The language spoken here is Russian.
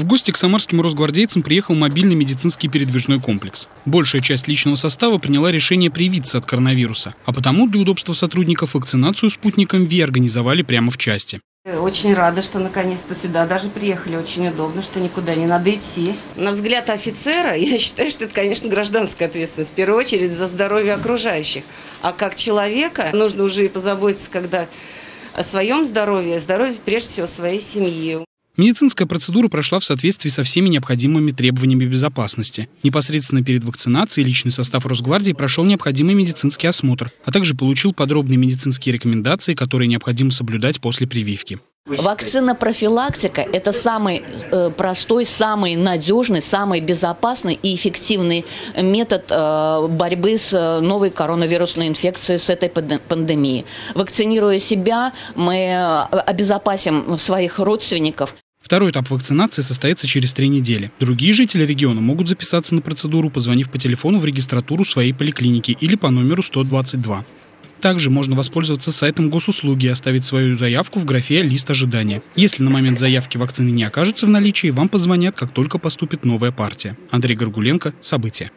В гости к самарским росгвардейцам приехал мобильный медицинский передвижной комплекс. Большая часть личного состава приняла решение привиться от коронавируса, а потому для удобства сотрудников вакцинацию спутником ВИ организовали прямо в части. Очень рада, что наконец-то сюда даже приехали. Очень удобно, что никуда не надо идти. На взгляд офицера, я считаю, что это, конечно, гражданская ответственность. В первую очередь за здоровье окружающих. А как человека нужно уже и позаботиться, когда о своем здоровье, здоровье прежде всего своей семьи. Медицинская процедура прошла в соответствии со всеми необходимыми требованиями безопасности. Непосредственно перед вакцинацией личный состав Росгвардии прошел необходимый медицинский осмотр, а также получил подробные медицинские рекомендации, которые необходимо соблюдать после прививки. Вакцина-профилактика – это самый э, простой, самый надежный, самый безопасный и эффективный метод э, борьбы с э, новой коронавирусной инфекцией, с этой пандемией. Вакцинируя себя, мы обезопасим своих родственников. Второй этап вакцинации состоится через три недели. Другие жители региона могут записаться на процедуру, позвонив по телефону в регистратуру своей поликлиники или по номеру 122. Также можно воспользоваться сайтом госуслуги и оставить свою заявку в графе «Лист ожидания». Если на момент заявки вакцины не окажется в наличии, вам позвонят, как только поступит новая партия. Андрей Горгуленко. События.